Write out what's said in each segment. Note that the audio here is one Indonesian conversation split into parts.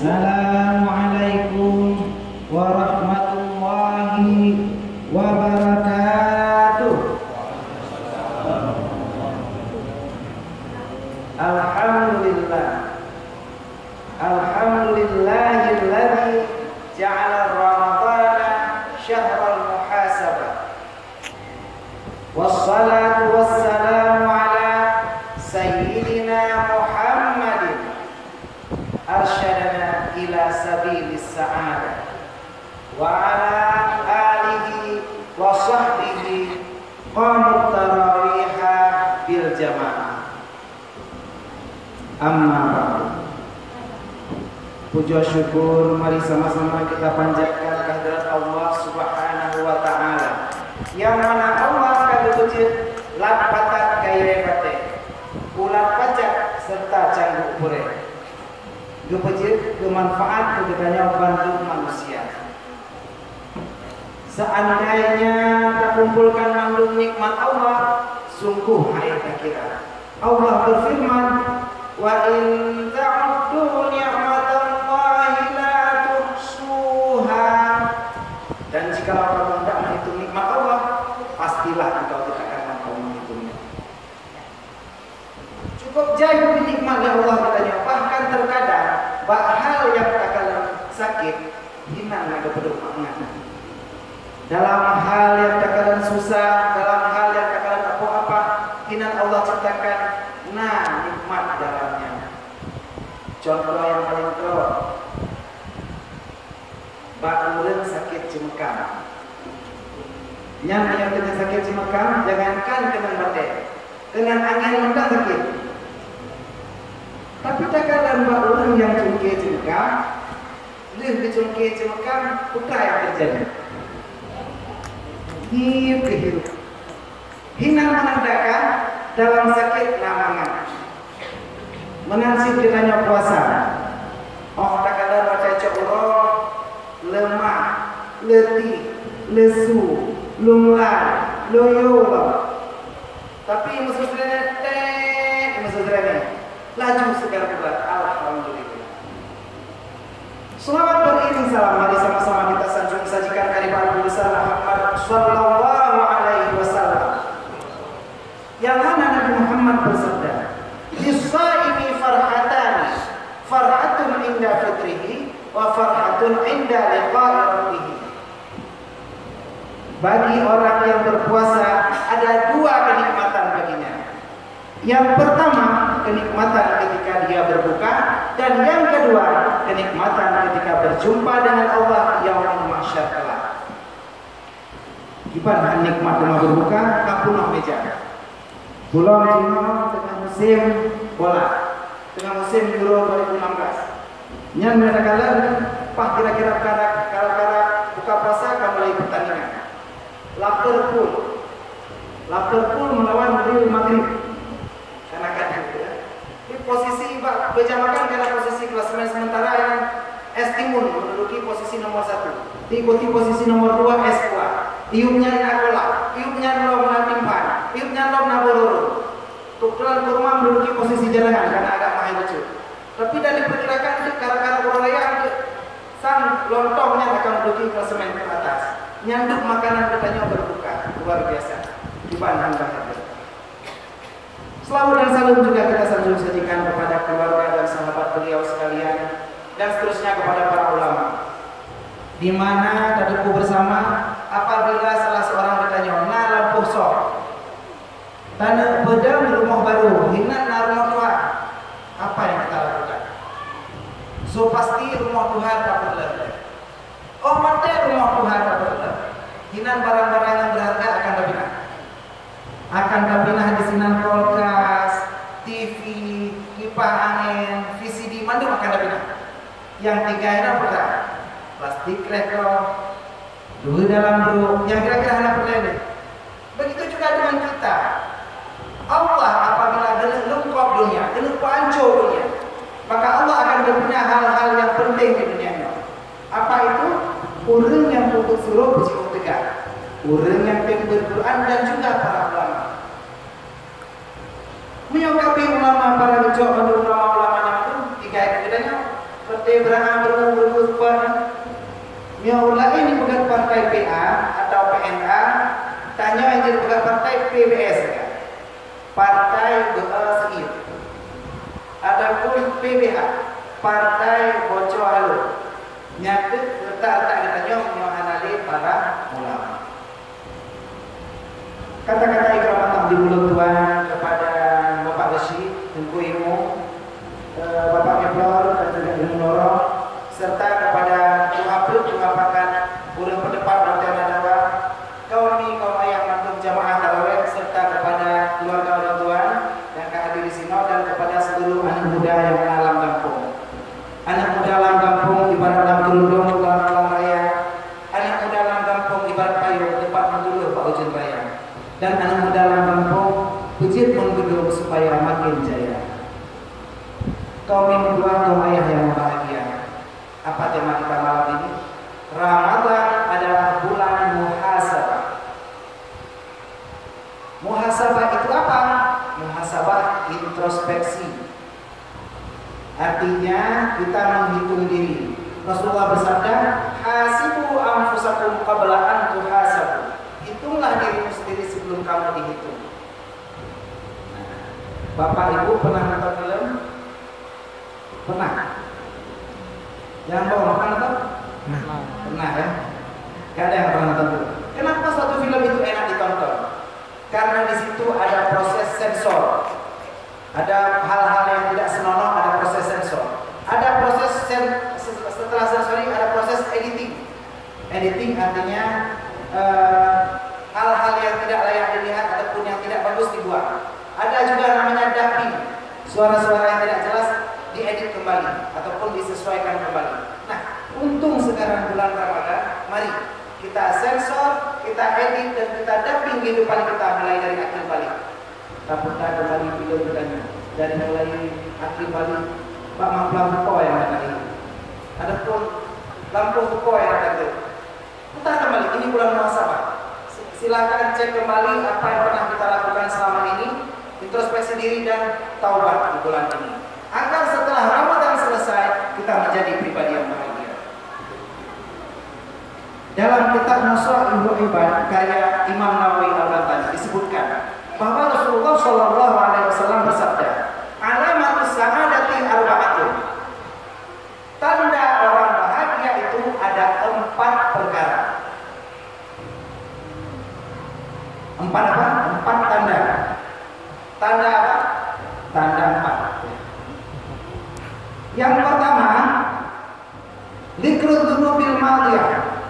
Salam. Sa'adah wa ala alihi wa sahbihi qamut tarawiha bil jamaah amma Puja syukur mari sama-sama kita panjatkan kehadirat Allah Subhanahu wa taala. Yang mana Allah akan wujud lat patat gaire pate. Ulat pacak serta cangguk pure. Gepejit kemanfaat kegetanya bantu manusia. Seandainya terkumpulkan makhluk nikmat Allah, sungguh hai kira. Allah berfirman, "Wa in ta'uddu ni'matallahi la tuhsuha." Dan jika orang tidak menghitung nikmat Allah, pastilah engkau tidak akan mampu menghitungnya. Cukup jauh nikmatnya Allah katanya. Bahkan terkadang bak hal yang terkadang sakit, hilang ada pedomannya. Dalam hal yang terkadang susah, dalam hal yang terkadang apa-apa, hinan Allah ciptakan, nah nikmat dalamnya. Contoh yang paling teruk, bak urang sakit cemekam. Yang yang kena sakit cemekam, jangankan kena batik, dengan angin mentah sakit. Tapi bak urang yang cungkir cemekam, cungkir cemekam, putra yang terjadi hirup ke hirup. Hina menandakan dalam sakit namangan. Mengansip ditanya puasa. Oh tak ada baca cokro lemah, letih, lesu, lunglai, loyo. Tapi sederhana teh, sederhana laju segar berat. Selamat beriring salam mari sama-sama kita sanjung sajikan kalimat besar Muhammad sallallahu alaihi wasallam. Yang mana Nabi Muhammad bersabda, "Lisaimi farhatan, farhatun inda fitrihi wa farhatun inda liqa'i rabbih." Bagi orang yang berpuasa ada dua kenikmatan baginya. Yang pertama, kenikmatan ketika dia berbuka dan yang kedua, kenikmatan ketika berjumpa dengan Allah yang mahsyar kelak. Gimana nikmat rumah berbuka? Kapunah meja. Pulau Cina tengah musim bola, tengah musim Euro 2016. Nyan kala, pah kira-kira kala-kala buka puasa akan mulai pertandingan. Liverpool, Liverpool melawan Real Madrid karena kan ya. Ini posisi Pak Bejamakan karena posisi klasemen sementara yang Estimun menduduki posisi nomor satu. Diikuti posisi nomor dua Espoa. Tiupnya Nakola, tiupnya Nom Natimpan, tiupnya Nom Nabororo. Tukeran Kurma menduduki posisi jalangan karena agak mahal lucu. Tapi dari perkirakan karena Borolaya sang lontongnya akan menduduki klasemen ke atas. Nyanduk makanan katanya berbuka luar biasa dibanding bahagia. Selamat dan salam juga kita sanjung sajikan kepada keluarga dan sahabat beliau sekalian dan seterusnya kepada para ulama. Di mana tadiku bersama apabila salah seorang bertanya, "Nah lampu sok, tanah pedang rumah baru, hina na rumah tua." Apa yang kita lakukan? So pasti rumah Tuhan tak perlu. Oh mati rumah Tuhan tak perlu. Hinan barang-barang Yang tiga itu apa? Plastik retro, dulu dalam bro, yang kira-kira anak perlu Begitu juga dengan kita. Allah apabila gelap lengkap dunia, gelap pancur dunia, maka Allah akan berpunya hal-hal yang penting di dunia ini. Apa itu? Urang yang pukul suruh bersikap tegak, urang yang pengen berquran dan juga para ulama. Menyikapi ulama para gejok pada bedanya berang berumur Miola ini bukan partai PA atau PNA, tanya yang jadi bukan partai PBS ya. Partai Geosir. Adapun PBH, Partai Bocor Halu. Nyata letak-letak kita nyok menganali para ulama. Kata-kata ikram di mulut Tuhan kepada Bapak Besi, Tengku Ilmu, eh, Bapak serta kepada Tuhabut mengapakan urang pendepat Dr. Nadawa, kaum ini kaum ayah mantuk jamaah tarawih serta kepada keluarga orang Tuhan yang hadir di sini dan kepada seluruh anak muda yang dalam kampung. Anak muda dalam kampung ibarat dalam kerudung dalam raya. Anak muda dalam kampung ibarat kayu tempat mendulu Pak Ujun Raya. Dan anak muda dalam kampung pujit menggedung supaya makin jaya. Kaum ini kaum ayah yang. Apa tema kita malam ini? Ramadan adalah bulan muhasabah. Muhasabah itu apa? Muhasabah introspeksi. Artinya kita menghitung diri. Rasulullah bersabda, "Hasibu anfusakum qabla an tuhasabu." Hitunglah dirimu sendiri sebelum kamu dihitung. Bapak Ibu pernah nonton film? Pernah? Yang pernah nonton? Nah, Pernah ya? Gak ada yang pernah nonton film. Kenapa suatu film itu enak ditonton? Karena di situ ada proses sensor. Ada hal-hal yang tidak senonoh, ada proses sensor. Ada proses sen setelah sensori ada proses editing. Editing artinya eh, hal-hal yang tidak layak dilihat ataupun yang tidak bagus dibuat. Ada juga namanya dubbing. Suara-suara yang tidak jelas diedit kembali ataupun disesuaikan kembali. Nah, untung sekarang bulan Ramadan, mari kita sensor, kita edit dan kita dubbing kehidupan kita mulai dari akhir balik. Taputlah kembali film dan dari mulai akhir balik Pak Maplam Po yang ada ini. Adapun Lampung Po yang ada itu. Putar kembali, ini bulan muhasabah. Silakan cek kembali apa yang pernah kita lakukan selama ini, introspeksi diri dan taubat di bulan ini. Agar setelah Ramadan selesai, kita menjadi pribadi yang bahagia. Dalam kitab Nusrah Ibnu Ibad karya Imam Nawawi Al-Bantani disebutkan bahwa Rasulullah Shallallahu Alaihi Wasallam bersabda, "Alamatus sa'adati arba'atun." Tanda orang bahagia itu ada empat perkara. Empat apa? Empat tanda. Tanda apa? Tanda empat. Yang pertama, Likrut dunubil madiyah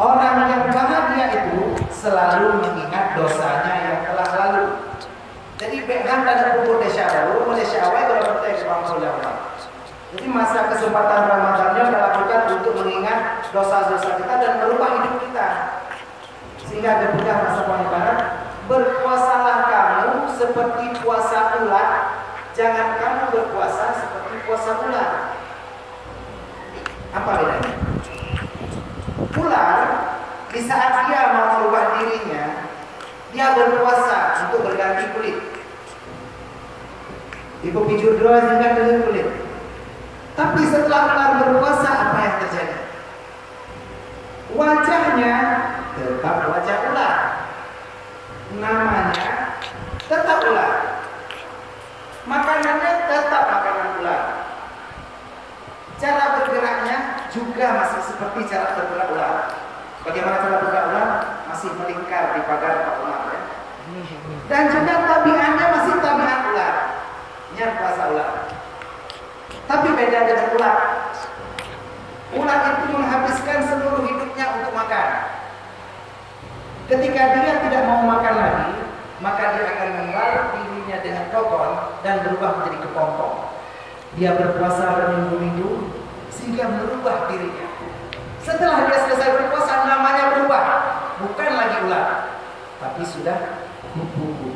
Orang yang bahagia itu selalu mengingat dosanya yang telah lalu. Jadi bekan dan kubur desa lalu, Malaysia awal kalau bertanya ke bang Jadi masa kesempatan Ramadannya dilakukan untuk mengingat dosa-dosa kita dan merubah hidup kita. Sehingga ketika masa pengibaran, berpuasalah kamu seperti puasa ular, jangan kamu berpuasa seperti puasa ular. Apa bedanya? Ular di saat dia mau merubah dirinya, dia berpuasa untuk berganti kulit. Ibu pijur dua sehingga dengan kulit. Tapi setelah ular berpuasa, apa yang terjadi? Wajahnya tetap wajah ular. Namanya tetap ular. Makanannya tetap makanan ular. Cara bergeraknya juga masih seperti cara bergerak ular. Bagaimana cara bergerak ular? Masih melingkar di pagar Pak Umar ya. Dan juga tabiannya masih tabiat ular. Nyar bahasa ular. Tapi beda dengan ular. Ular itu menghabiskan seluruh hidupnya untuk makan. Ketika dia tidak mau makan lagi, maka dia akan membalut kokon dan berubah menjadi kepompong. Dia berpuasa berminggu-minggu sehingga merubah dirinya. Setelah dia selesai berpuasa, namanya berubah, bukan lagi ular, tapi sudah kupu-kupu.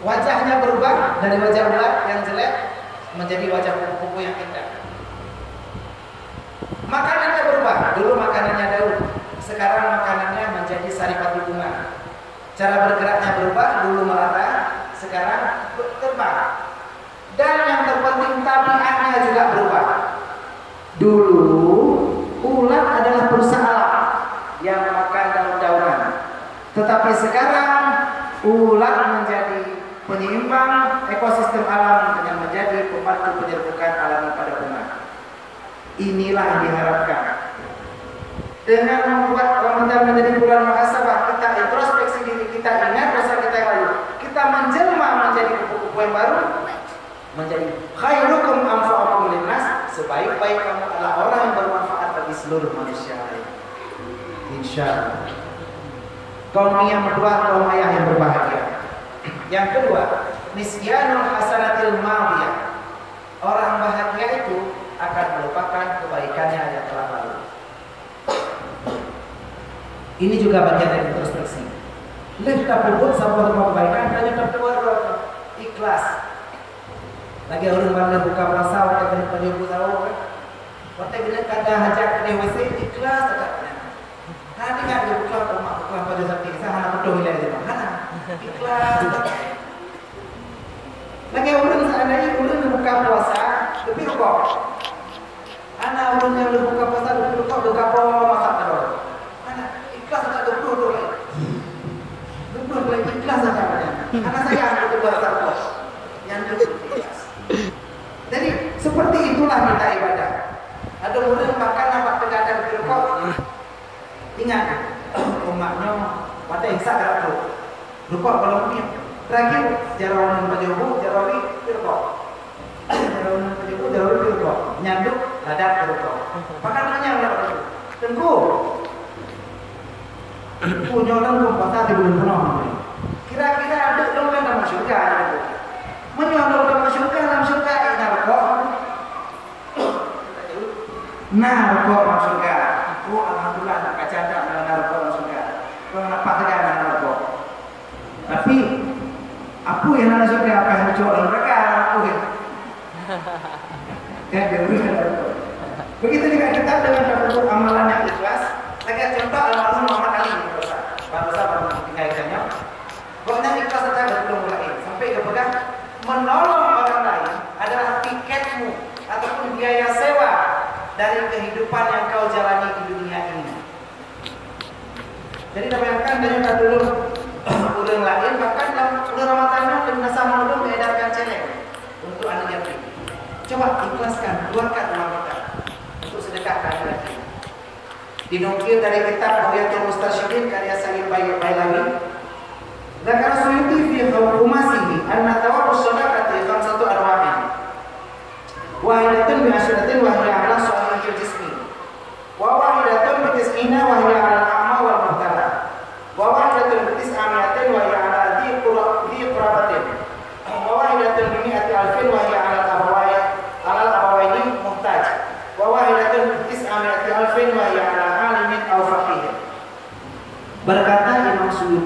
Wajahnya berubah dari wajah ular yang jelek menjadi wajah kupu-kupu yang indah. Makanannya berubah, dulu makanannya daun, sekarang makanannya menjadi saripati bunga. Cara bergeraknya berubah, dulu melata, sekarang terbang. Dan yang terpenting tabiatnya juga berubah. Dulu ulat adalah perusahaan alam yang makan daun-daunan. Tetapi sekarang ulat menjadi penyeimbang ekosistem alam dengan menjadi pembantu penyerbukan alam pada umat. Inilah yang diharapkan. Dengan membuat Ramadan menjadi bulan muhasabah, kita introspeksi diri kita ingat dosa kita yang lalu. Kita menjelma kupu-kupu yang baru, menjadi khairukum anfa'ukum linnas, sebaik-baik kamu adalah orang yang bermanfaat bagi seluruh manusia lain. Insya Allah. Kaum yang kedua, kaum ayah yang berbahagia. Yang kedua, nisyanul hasanatil mawiyah. Orang bahagia itu akan melupakan kebaikannya yang telah lalu. Ini juga bagian dari introspeksi. Lihat pun sama kebaikan hanya terpuar ikhlas. Lagi orang mana buka puasa, waktu kena penyembuh tahu kan? Waktu kena kada hajat kena WC ikhlas tak Tadi kan dia buka rumah buka pada saya anak betul hilang di mana? Ikhlas. Lagi orang seandainya orang buka puasa, tapi kok anak orang yang buka puasa, tapi kok buka puasa masak terus. Anak ikhlas tak ada dulu lagi. Dulu lagi ikhlas saja. Anak saya anak itu buat terus. Yang itu ikhlas. Jadi seperti itulah kita ibadah. Ada orang makan apa pegadang di rokok. Ingat, umatnya pada iksa kerap Rokok kalau punya. Terakhir jarawan penjogo, jarawi di rokok. Jarawan penjogo, jarawi di rokok. Nyanduk, ladak di rokok. Makanannya apa? Tengku. Punya orang pun pasal di bulan penuh. Kira-kira ada dong kan dalam surga. Menyolong dalam surga, dalam surga ini rokok. Nah, rokok dalam surga. Oh, alhamdulillah nak kaca ada dalam rokok dalam surga. Kalau nampak saja dalam rokok. Tapi aku yang dalam surga apa yang mencoba dalam mereka aku ya. Ya, dia rokok. Begitu juga kita dengan dapur amalan yang ikhlas. Saya contoh almarhum Muhammad Ali. Pak Dosa baru dikaitannya. Pokoknya ikhlas saja belum mulai. Sampai kepegang menolong orang lain adalah tiketmu ataupun biaya sewa dari kehidupan yang kau jalani di dunia ini. Jadi bayangkan dengan dulu orang lain bahkan dalam bulan Ramadan dan nasa maulud mengedarkan celeng untuk anak yatim. Coba ikhlaskan, keluarkan uang kita untuk sedekahkan lagi. Dinukil dari kitab Huyatul Mustasyidin karya Salim Bailawi Zakar Suyuti fi humasihi anna tawaqqus sadaqati khamsatu arwa'in. Wahidatun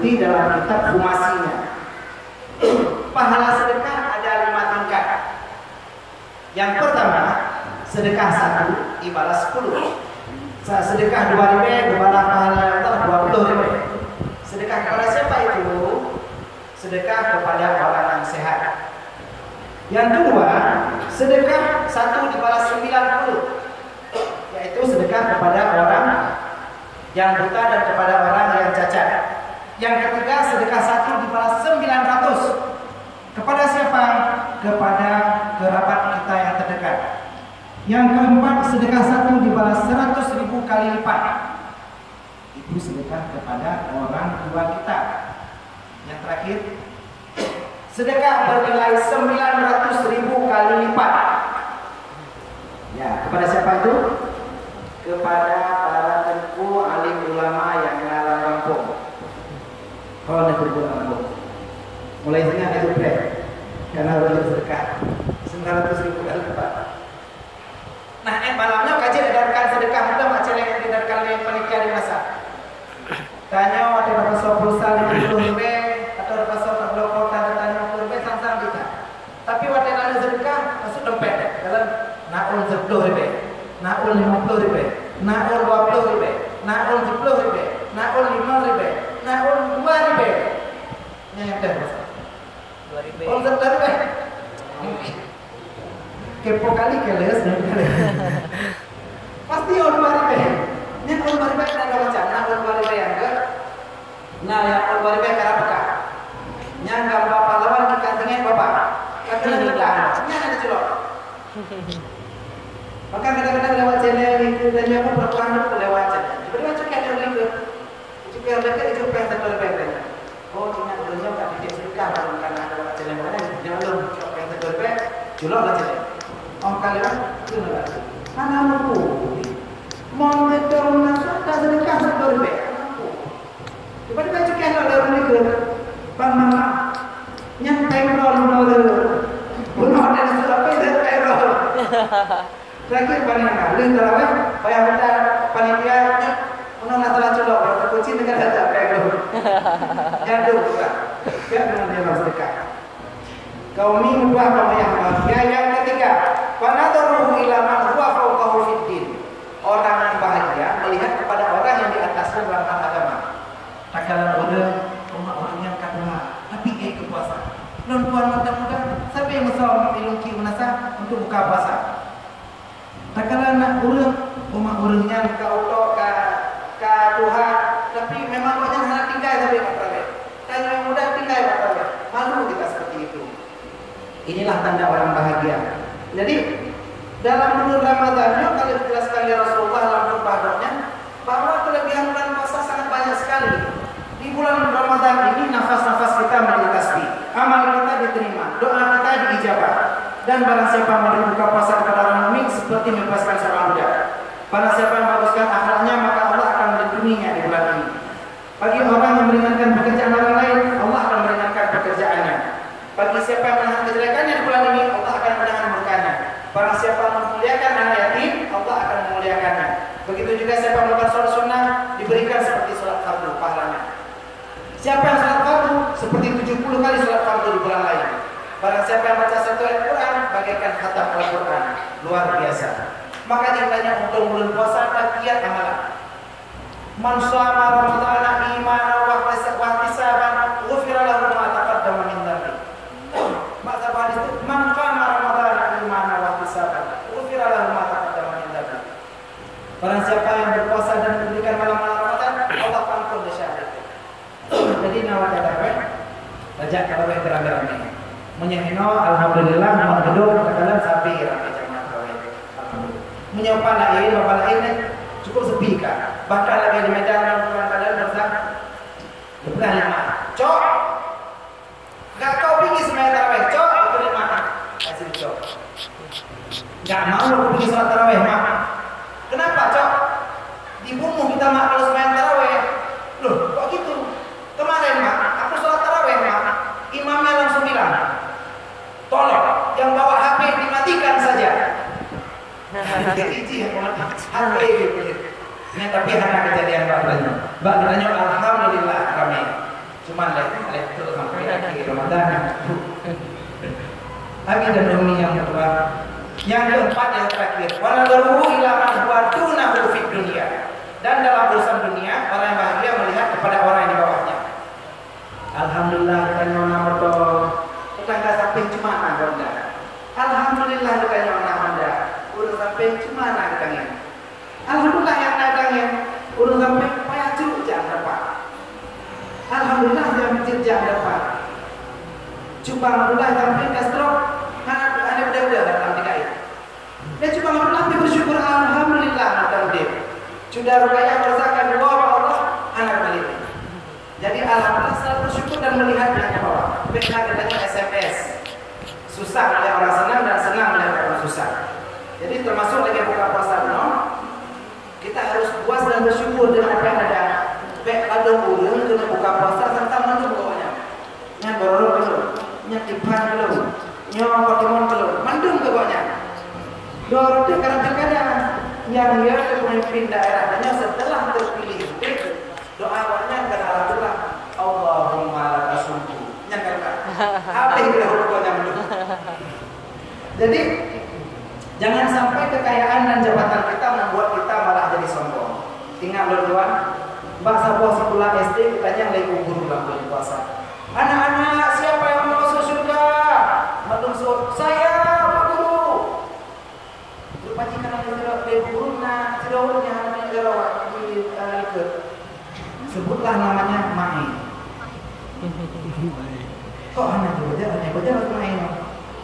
Suyuti dalam kitab Humasinya Pahala sedekah ada lima tingkat. Yang pertama Sedekah satu Ibalah sepuluh. Sedekah dua ribu Ibalah pahala Allah dua puluh ribu Sedekah kepada siapa itu? Sedekah kepada orang yang sehat. Yang kedua Sedekah satu dibalas sembilan puluh. Yaitu sedekah kepada orang yang buta dan kepada orang yang cacat. Yang ketiga sedekah satu dibalas 900. Kepada siapa? Kepada kerabat kita yang terdekat. Yang keempat sedekah satu dibalas 100 ribu kali lipat. Itu sedekah kepada orang tua kita. Yang terakhir sedekah bernilai 900 ribu kali lipat. Ya, kepada siapa itu? Kepada para tengku alim ulama yang ngalang kampung. Berbuat kampung, mulai ingat itu plek, karena harus bersedekah. Sembilan ratus ribu kali lipat. Nah, eh malamnya kaji edarkan sedekah itu macam yang edarkan yang panitia di masa. Tanya ada berapa soal pulsa puluh ribu atau berapa soal tablo kota tanya ribu sang-sang kita. Tapi waktu ada sedekah masuk dompet dalam naul sepuluh ribu, naul lima puluh ribu, naul dua puluh ribu, naul sepuluh ribu, naul lima ribu, naul dua Ini yang sepuluh ribu. kepo kali keles pasti orang baru be nya orang baru be ada macam nah orang baru be yang nah yang orang baru be karena beka nya gambar pahlawan di kantongnya bapak kata kita nya ada celok maka kadang-kadang lewat channel itu dan perempuan itu lewat channel. Tiba-tiba cukai ada lagi cukai ada cukai yang satu lebih oh ingat dunia tak didik sedekah kalau mana jangan lu cukai yang lebih julok channel Om kalian itu nggak Anak mampu. Mau ngedorong nasa tak sedekah lebih. Tiba-tiba cukai ada orang itu. Bang mama, yang temrol menurut. Bunuh sudah apa itu temrol. Terakhir paling kali terawih, bayar minta panitia Unang nasalah culok, waktu kucing dengan data. Jatuh juga. Biar dengan dia sedekah. Kaum ini buah yang bahagia. Yang ketiga Fanadaruhu ila man huwa fawqahu fiddin Orang yang bahagia melihat kepada orang yang di atasnya dalam hal agama. Takalan orang orang yang kata tapi eh kepuasan. Non tuan mudah-mudah siapa yang mesra milungki menasa untuk buka puasa? Takalan nak orang rumah orangnya ke auto ke ke Tuhan tapi memang banyak hal tinggal tapi kata Tanya yang mudah tinggal kata Malu kita seperti itu Inilah tanda orang bahagia. Jadi dalam bulan Ramadannya kalau dijelaskan oleh Rasulullah dalam khutbahnya bahwa kelebihan bulan puasa sangat banyak sekali. Di bulan Ramadan ini nafas-nafas kita menjadi amal kita diterima, doa kita diijabah. Dan barang siapa buka puasa kepada orang mukmin seperti membebaskan seorang budak. Barang siapa yang baguskan akhlaknya maka Allah akan melindunginya di bulan ini. Bagi orang yang meringankan pekerjaan orang lain, Allah akan meringankan pekerjaannya. Bagi siapa yang menahan kejelekannya di bulan ini, Allah akan menahan murkanya. Barang siapa memuliakan anak yatim, Allah akan memuliakannya. Siapa melakukan sholat sunnah, diberikan seperti sholat fardu pahalanya. Siapa yang sholat fardu, seperti 70 kali sholat fardu di bulan lain. Barang siapa yang baca satu ayat Quran, bagaikan khatam Al-Quran. Luar biasa. Maka ditanya untuk bulan puasa, kiat amalan. Man shoma ramadhana imanan wa ihtisaban, ghufira lahu ma taqaddama min dhanbi. Maka hadis itu man qama ramadhana imanan wa ihtisaban, ghufira lahu ma taqaddama min dhanbi. Barang siapa yang berpuasa dan memberikan malam-malam Ramadan, Allah ampun dosa itu. Jadi nawak tarawih, baca tarawih beramai-ramai. Menyehino alhamdulillah mau gedung katakan sapi ramai jamaah tarawih. Alhamdulillah. Menyopan lain, bapak lain cukup sepi kan. Bahkan lagi di medan dan tuan kalian bersama bukan lima. Cok, Gak kau pergi semayang tarawih, cok, itu dia makan. Kasih cok. Gak mau aku pergi sholat tarawih, mak. Kenapa, cok? Dibunuh kita mak kalau semayang tarawih. Loh, kok gitu? Kemarin, mak, aku sholat tarawih, mak. Imamnya langsung bilang, Ini tapi hanya kejadian Mbak Tanya. Mbak Tanya, Alhamdulillah kami. Cuman lihat itu sampai akhir Ramadan. Abi dan Umi yang kedua. Yang keempat yang terakhir, wanadaruhu ila man huwa dunahu fid dunia. Dan dalam urusan dunia, orang yang bahagia melihat kepada orang yang di bawahnya. Alhamdulillah kita nyona moto. Kita nggak sampai cuma anda. Alhamdulillah kita. Udah sampai cuma anda Alhamdulillah yang datangnya udah sampai payah curug jangan dapat. Alhamdulillah yang masjid jangan dapat. Cuma alhamdulillah sampai kastrok anak ada budak-budak dalam DKI. Ya cuma alhamdulillah dia bersyukur alhamdulillah datang dia. Sudah rukaya berzakat dua Allah anak balik. Jadi alhamdulillah selalu bersyukur dan melihat yang bawah. Mereka katanya SMS. Susah melihat orang senang dan senang orang susah. Jadi termasuk lagi buka puasa no, kita harus puas dan bersyukur dengan apa yang ada. Baik ada orang kena buka puasa serta mana bawahnya. Nya dorong belum, nya tipan belum, nya Pokemon belum, mandung bawahnya. Dorong dia kadang-kadang yang dia pemimpin daerahnya setelah terpilih doa awalnya kan alhamdulillah Allahumma lakasumku nyangka apa yang kita hukumnya jadi Jangan sampai kekayaan dan jabatan kita membuat kita malah jadi sombong. Ingat lor-lor, bahasa buah sekolah SD kita yang lagi guru bulan puasa. Anak-anak, siapa yang mau masuk surga? Menungsur, saya Pak Guru. Lupa jika nanti tidak lagi guru, nah tidurnya namanya jerawat di ke. Sebutlah namanya Mai. Kok anak-anak, anak-anak, anak-anak,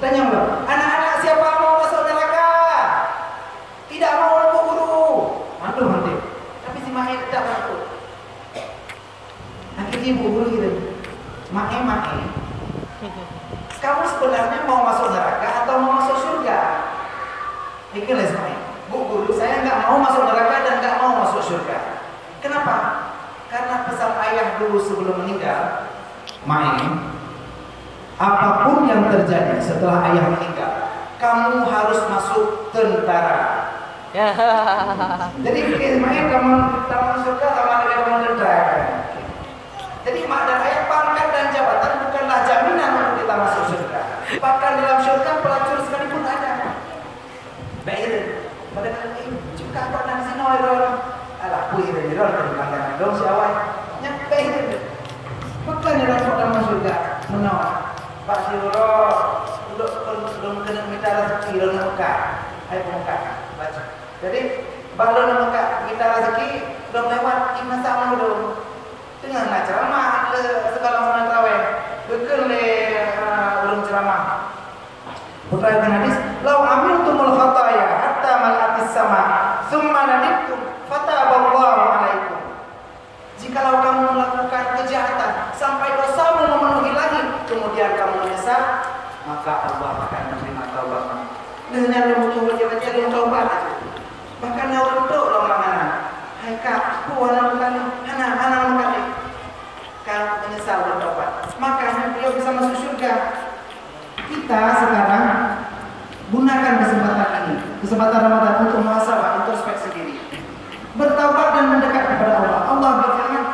anak-anak, Ibu guru gitu. Mae mae. Kamu sebenarnya mau masuk neraka atau mau masuk surga? Mikirlah Mae. Bu guru, saya nggak mau masuk neraka dan nggak mau masuk surga. Kenapa? Karena pesan ayah dulu sebelum meninggal, main. Apa pun yang terjadi setelah ayah meninggal, kamu harus masuk tentara. Jadi main kamu taman surga, taman kamu tentara. Jadi mak dan ayah pangkat dan jabatan bukanlah jaminan untuk kita masuk surga. Bahkan dalam surga pelacur sekalipun ada. Baik, pada kali ini juga nang sini orang alah kuih dari orang dari pandangan dong si awal nyampe. Bukan orang dalam surga menolak. Pak Siro, untuk belum kena minta rezeki lo muka, ayo muka baca. Jadi balon muka minta rezeki belum lewat iman sama dulu dengan ceramah segala macam terawih betul le ulun ceramah. Putra ibn hadis lau amiltumul khataya hatta malatis sama thumma nadibtum fataballahu alaikum. Jikalau kamu melakukan kejahatan sampai dosamu memenuhi langit kemudian kamu menyesal maka Allah akan menerima taubatmu dengan baca ilmu taubat. Bahkan orang itu orang mana hai kak puan bukan hana hana bukan kalau menyesal makanya beliau bisa masuk surga. Kita sekarang gunakan kesempatan ini kesempatan Ramadan untuk muhasabah introspeksi diri bertobat dan mendekat kepada Allah. Allah berfirman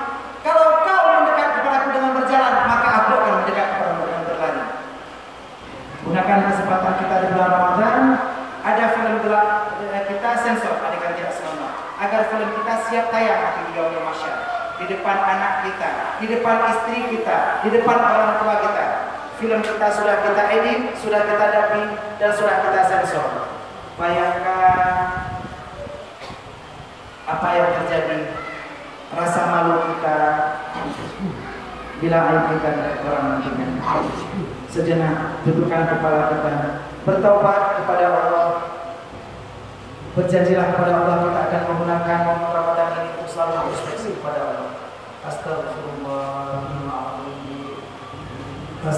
kalau kau mendekat kepadaku dengan berjalan maka aku akan mendekat kepadamu dengan berlari. Gunakan kesempatan kita di bulan Ramadan. Ada film gelap kita sensor adegan tidak selamat. Agar film kita siap tayang di yaumul masyarakat di depan anak kita, di depan istri kita, di depan orang tua kita. Film kita sudah kita edit, sudah kita dubbing, dan sudah kita sensor. Bayangkan apa yang terjadi, rasa malu kita bila aib kita dari orang nantinya. Sejenak, dudukkan kepala kita, bertobat kepada Allah, Berjanjilah kepada Allah kita akan menggunakan momen Ramadan ini untuk selalu introspeksi kepada Allah. Astagfirullahaladzim.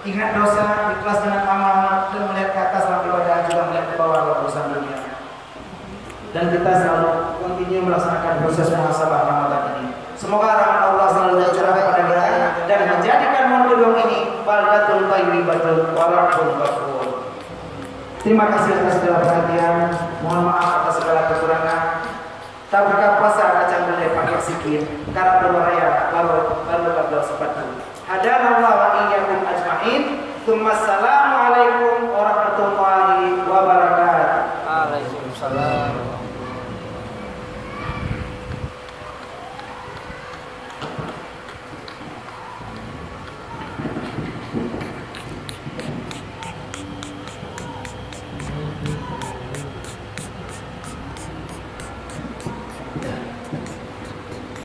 Ingat dosa, ikhlas dengan amal Dan melihat ke atas dalam ibadah juga melihat ke bawah dalam urusan dunia Dan kita selalu kontinu melaksanakan proses muhasabah Ramadan ini Semoga rahmat Allah selalu tercurah pada kita Dan menjadikan Mudul ini Baldatul tayyibatul walakul ghafur Terima kasih atas segala perhatian. Mohon maaf atas segala kekurangan. Tak buka puasa kacang beli pakai sikit. Karena berwaraya lalu lalu lalu hadanallahu wa iyyakum ajma'in. Tsumma assalamu alaikum